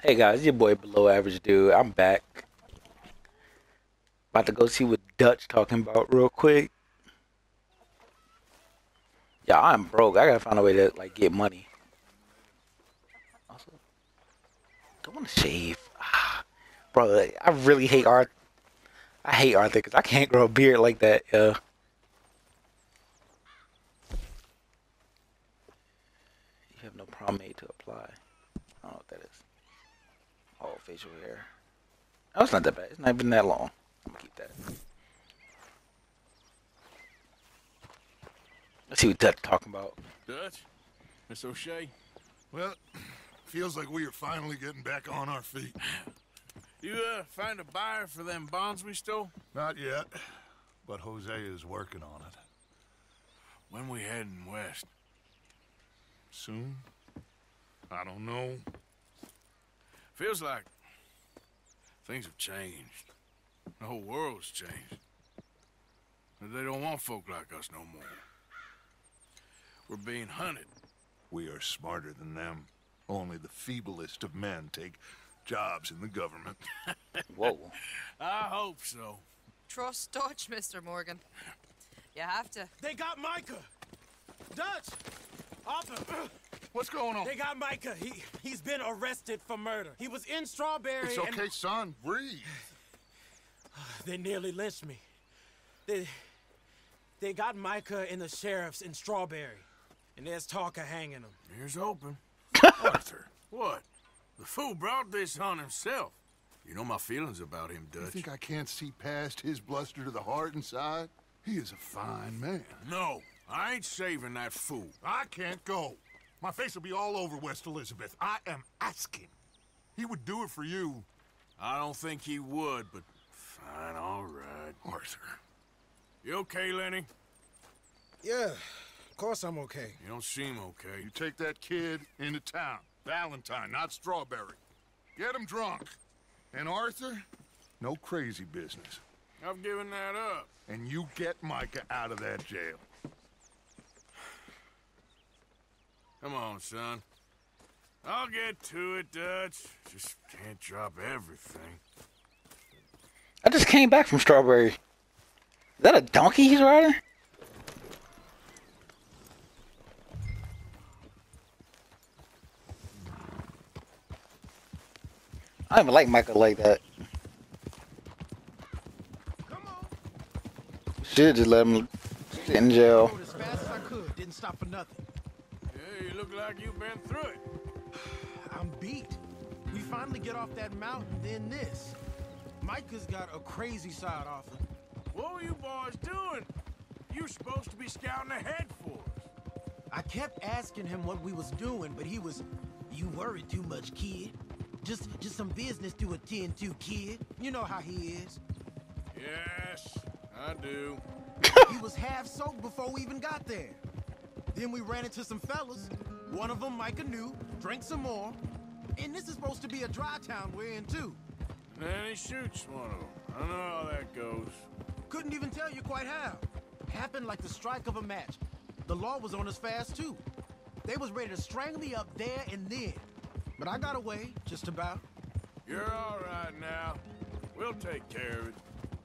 Hey guys, your boy Below Average Dude. I'm back. About to go see what Dutch talking about real quick. Yeah, I'm broke. I gotta find a way to like get money. Also, don't want to shave, ah, bro. I really hate art. I hate Arthur because I can't grow a beard like that. Yeah. You have no pomade to apply. I don't know what that is. Oh, facial hair. Oh, it's not that bad. It's not even that long. I'm gonna keep that. Let's see what Dutch talking about. Dutch? Miss O'Shea? Well, feels like we are finally getting back on our feet. You, uh, find a buyer for them bonds we stole? Not yet, but Hosea is working on it. When we heading west? Soon? I don't know. Feels like things have changed. The whole world's changed. But they don't want folk like us no more. We're being hunted. We are smarter than them. Only the feeblest of men take jobs in the government. Whoa. I hope so. Trust Dutch, Mr. Morgan. You have to. They got Micah! Dutch! Arthur! What's going on? They got Micah. He, he's been arrested for murder. He was in Strawberry It's and- okay, son. Breathe. They nearly lynched me. They, they got Micah and the sheriffs in Strawberry. And there's talk of hanging him. Here's open. Arthur. What? The fool brought this on himself. You know my feelings about him, Dutch. You think I can't see past his bluster to the heart inside? He is a fine man. No, I ain't saving that fool. I can't go. My face will be all over West Elizabeth. I am asking. He would do it for you, I don't think he would, but fine, all right. Arthur. You okay, Lenny? Yeah, of course I'm okay. You don't seem okay. You take that kid into town. Valentine, not Strawberry. Get him drunk. And Arthur, no crazy business. I've given that up. And you get Micah out of that jail. Come on, son. I'll get to it, Dutch. Just can't drop everything. I just came back from Strawberry. Is that a donkey he's riding? I don't even like Michael like that. Should just let him sit in jail. As fast as I could. Didn't stop for nothing. Look like you've been through it. I'm beat. We finally get off that mountain, then this. Micah's got a crazy side, Arthur. What were you boys doing? You're supposed to be scouting ahead for us. I kept asking him what we was doing, but he was, you worry too much, kid. Just, just some business to attend to, kid. You know how he is. Yes, I do. He was half soaked before we even got there. Then we ran into some fellas. One of them, Micah knew, drank some more. And this is supposed to be a dry town we're in, too. And then he shoots one of them. I don't know how that goes. Couldn't even tell you quite how. Happened like the strike of a match. The law was on us fast, too. They was ready to strangle me up there and then. But I got away, just about. You're all right now. We'll take care of it.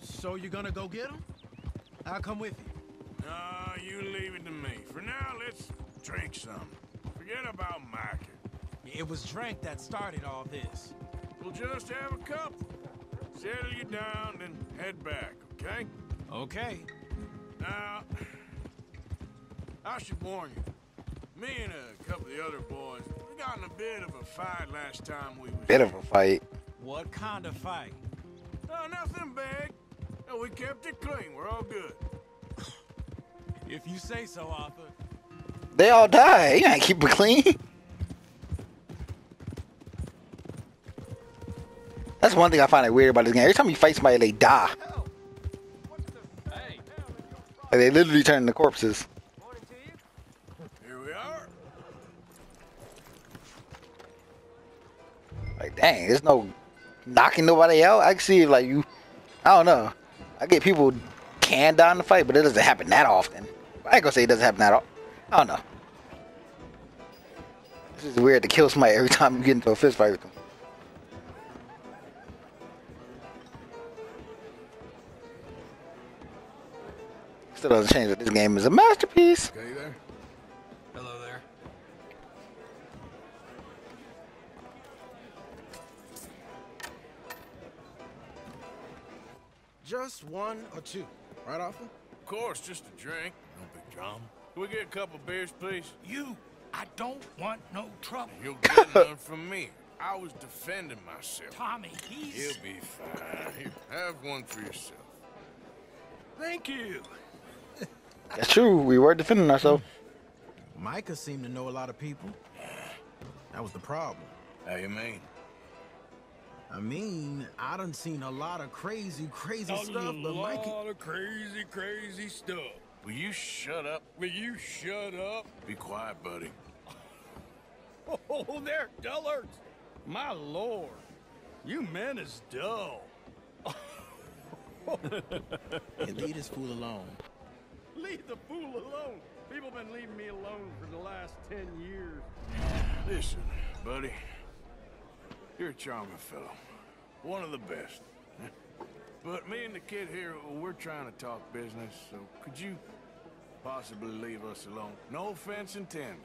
So you're gonna go get him? I'll come with you. No, you leave it to me. For now, let's drink some. Forget about Micah. It was drink that started all this. We'll just have a couple. Settle you down, then head back, okay? Okay. Now, I should warn you. Me and a couple of the other boys, we got in a bit of a fight last time we was Bit of a fight. What kind of fight? Oh, nothing big. No, we kept it clean. We're all good. If you say so, Arthur. They all die. You ain't keep it clean. That's one thing I find it weird about this game. Every time you fight somebody, they die. Like, they literally turn into corpses. Here we are. Like, dang, there's no knocking nobody out. I can see like, you, I don't know. I get people can die in the fight, but it doesn't happen that often. I ain't gonna say it doesn't happen that often. Oh, I don't know. This is weird to kill somebody every time you get into a fist fight with them. Still doesn't change that this game is a masterpiece. Okay, there. Hello there. Just one or two, right, off? Of course, just a drink. No big drama. Can we get a couple beers, please? You, I don't want no trouble. You'll get none from me. I was defending myself. Tommy, he's... He'll be fine. Here, have one for yourself. Thank you. That's true. We were defending ourselves. Micah seemed to know a lot of people. That was the problem. How you mean? I mean, I done seen a lot of crazy, crazy stuff, but Micah... of crazy, crazy stuff. Will you shut up? Will you shut up? Be quiet, buddy. Oh, they're dullards. My lord. You men is dull. And leave this fool alone. Leave the fool alone. People been leaving me alone for the last ten years. Listen, buddy. You're a charming fellow. One of the best. But me and the kid here, we're trying to talk business, so could you possibly leave us alone? No offense intended.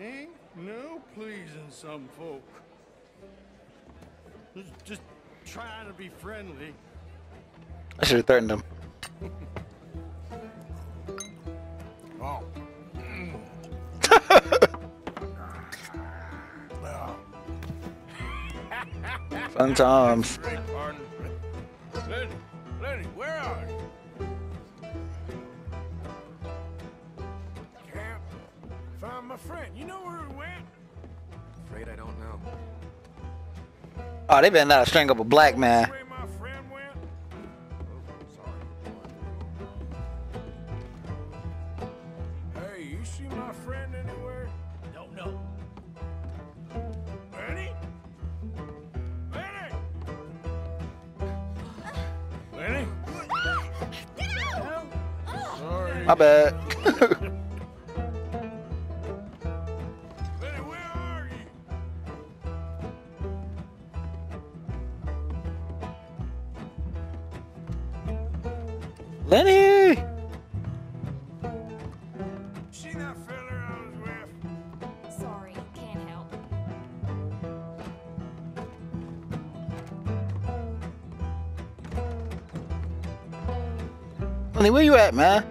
Ain't no pleasing some folk. Just, just trying to be friendly. I should have threatened him. Oh. Fun times. Friend. You know where he went? Afraid I don't know. Oh, they better not string up a black man. Where my friend went? Oh, hey, you see my friend anywhere? Don't know. Lenny? Lenny? Lenny? Sorry. My bad. Lenny, where you at, man?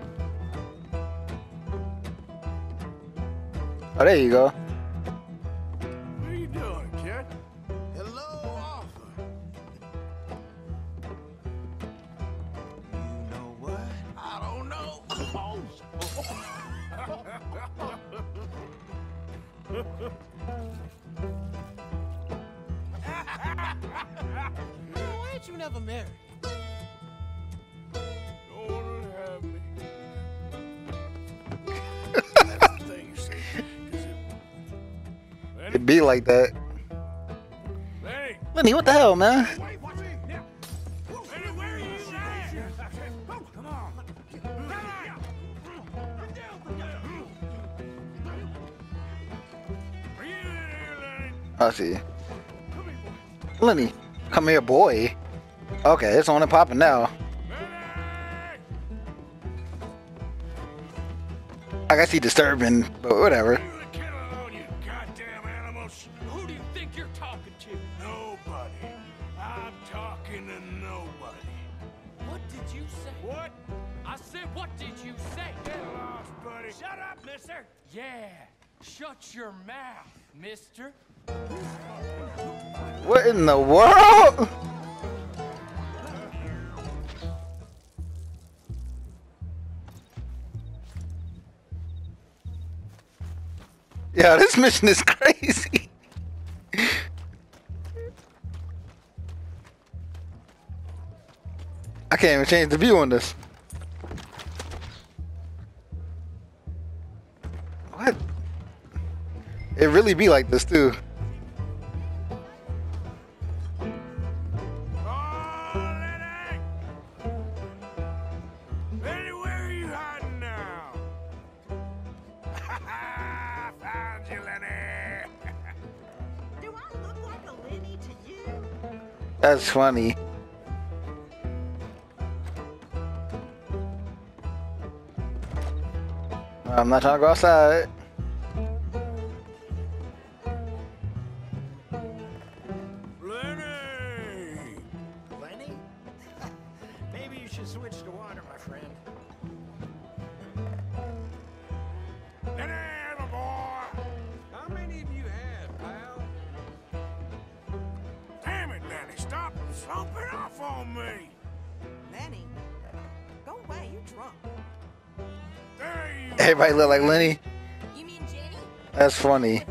Oh, there you go. What are you doing, kid? Hello, Arthur. You know what? I don't know. Why ain't you never married? It- be like that. Lenny, what the hell, man? I see. Lenny, come here, boy. Okay, it's on and popping now. I guess he disturbing, but whatever. Lost. Shut up, mister. Yeah, shut your mouth, mister. What in the world? Yeah, this mission is crazy. I can't even change the view on this. really be like this too. That's funny. I'm not trying to go outside. Water, my friend. Lenny, my boy! How many of you had, pal? Damn it, Lenny, stop slumping off on me! Lenny, go away. You're drunk. There you Everybody look like Lenny. You mean Jenny? That's funny.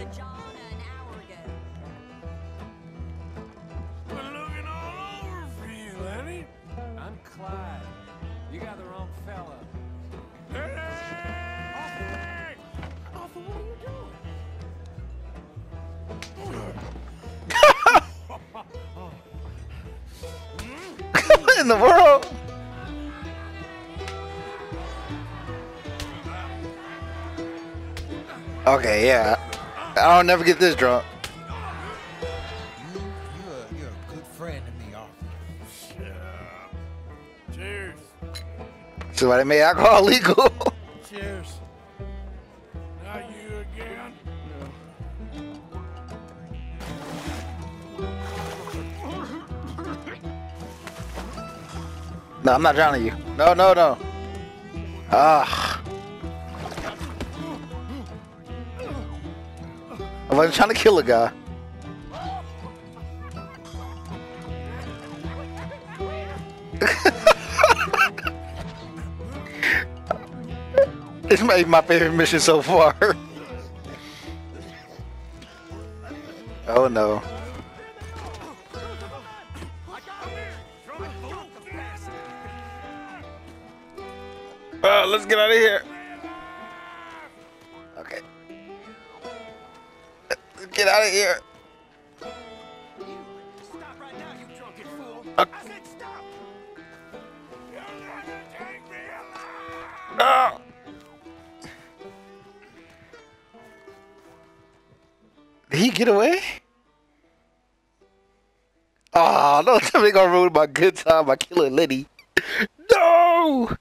In the world? Okay, yeah. I'll never get this drunk. You, you're, you're a good friend to me, Arthur. Cheers. Somebody made alcohol legal. Cheers. Not you again? No, I'm not drowning you. No, no, no. Ah. I wasn't trying to kill a guy. this be my favorite mission so far. oh no. Uh, let's get out of here. Okay. Let's get out of here. Stop right now, you drunken fool. Uh, I said stop. ah. Did he get away? Oh, no, somebody gonna ruin my good time by killing Liddy. No!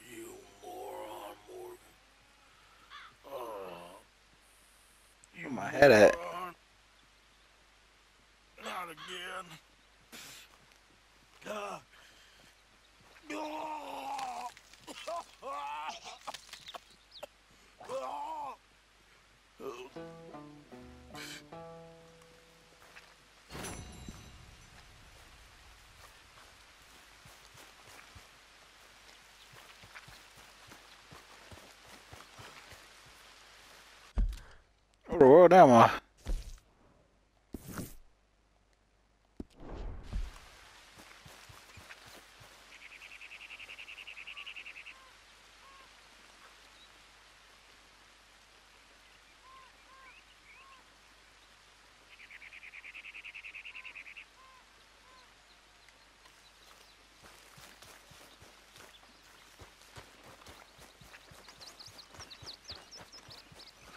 You moron, Morgan. Where my World am I?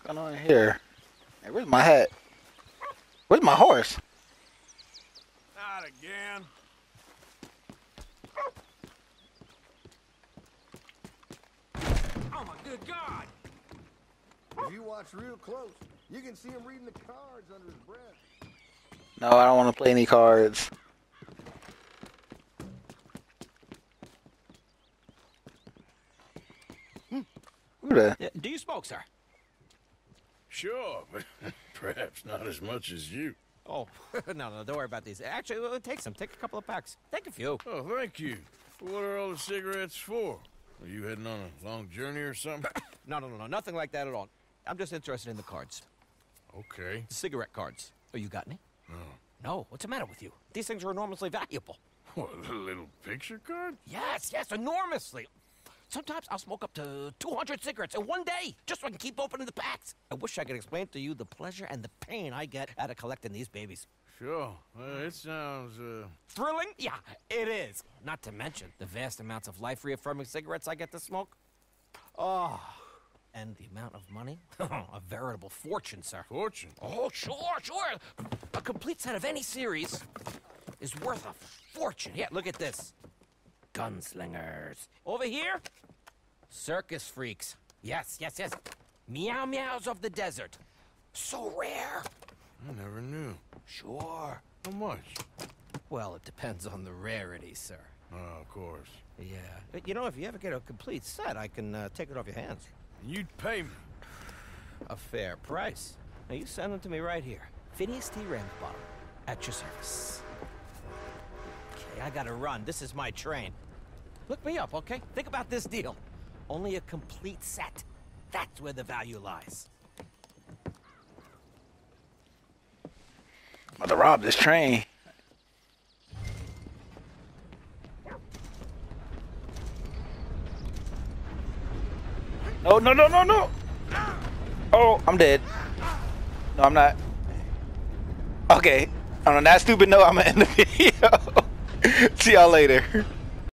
Going on here? Hey, where's my hat? Where's my horse? Not again. Oh my good God! If you watch real close, you can see him reading the cards under his breath. No, I don't want to play any cards. Hmm. Who the? Do you smoke, sir? Sure, but perhaps not as much as you. Oh, no, no, don't worry about these. Actually, well, take some. Take a couple of packs. Take a few. Oh, thank you. What are all the cigarettes for? Are you heading on a long journey or something? No, no, no, no, nothing like that at all. I'm just interested in the cards. okay. Cigarette cards. Oh, you got any? No. No, what's the matter with you? These things are enormously valuable. What, a little picture card? Yes, yes, enormously. Sometimes I'll smoke up to 200 cigarettes in one day, just so I can keep opening the packs. I wish I could explain to you the pleasure and the pain I get out of collecting these babies. Sure. Uh, it sounds, uh... Thrilling? Yeah, it is. Not to mention the vast amounts of life reaffirming cigarettes I get to smoke. Oh, and the amount of money? a veritable fortune, sir. Fortune? Oh, sure, sure. A complete set of any series is worth a fortune. Yeah, look at this. Gunslingers. Over here, circus freaks. Yes, yes, yes. Meow meows of the desert. So rare. I never knew. Sure. How much? Well, it depends on the rarity, sir. Oh, of course. Yeah. But, you know, if you ever get a complete set, I can uh, take it off your hands. You'd pay me. A fair price. Now, you send them to me right here. Phineas T. Ramsbottom. At your service. Okay, I gotta run. This is my train. Look me up, okay? Think about this deal. Only a complete set. That's where the value lies. I'm about to rob this train. No, no, no, no, no. Oh, I'm dead. No, I'm not. Okay. On that stupid note, I'm gonna end the video. See y'all later.